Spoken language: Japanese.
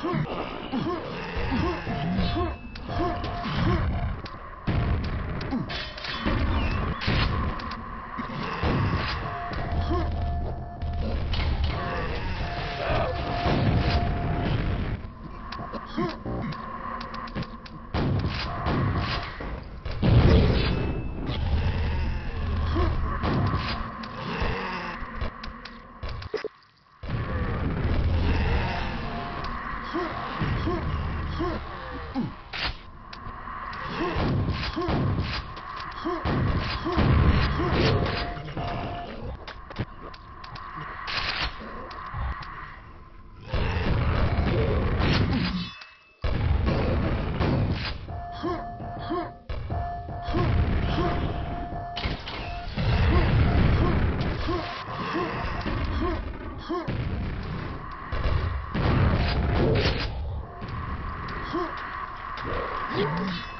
Huh? Huh. Yeah.